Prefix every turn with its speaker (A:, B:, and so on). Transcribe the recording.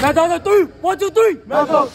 A: 大家的队，我就对，
B: 没错。